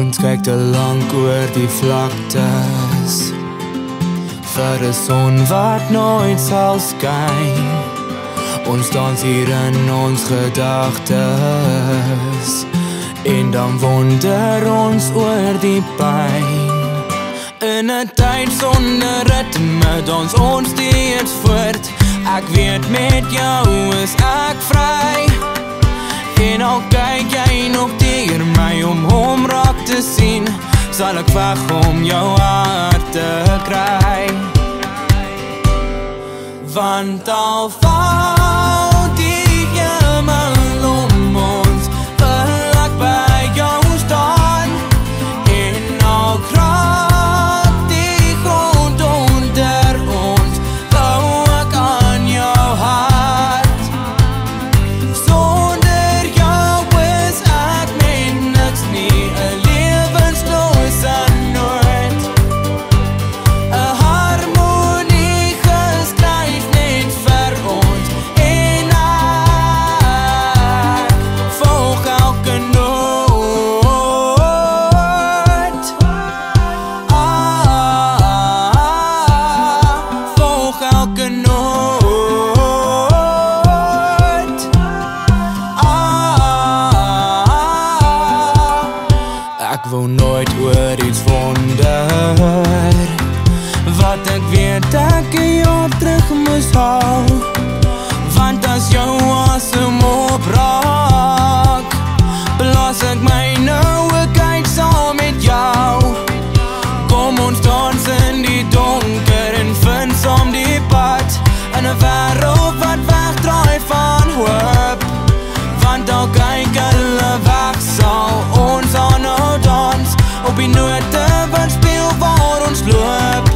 Ons kyk te lank oor die vlaktes. Vir 'n son wat nooit sal skyn. Ons dans hier in ons gedagtes. En dan wonder ons oor die pyn In 'n tyd sonder ritme dans ons steeds voort. Ek weet met jou is ek vry En al kyk jy nog teer my om hom raak sien Sal ek weg om jou hart te kry Want al val hou Want as jou asem opraak Blaas ek my noue kyk saam met jou. Kom ons dans in die donker en vind saam die pad In 'n wêreld wat wegdraai van hoop. Want al kyk hulle weg sal ons aanhou dans Op die note wat speel waar ons loop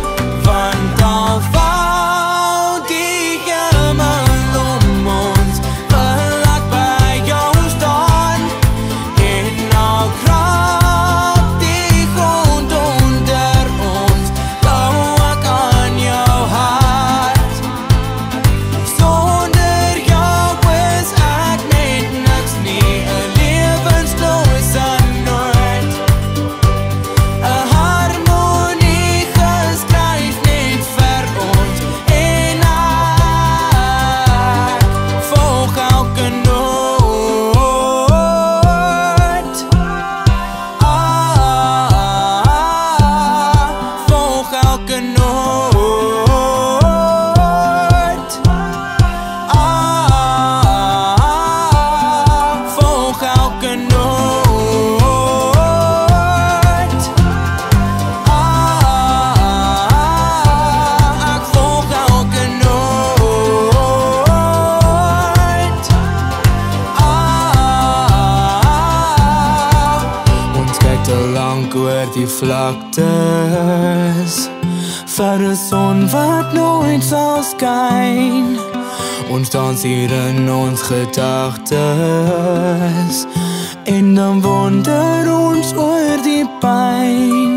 lank oor die vlaktes. Vir 'n son wat nooit sal skyn. Ons dans hier in ons gedagtes. En dan wonder ons oor die pijn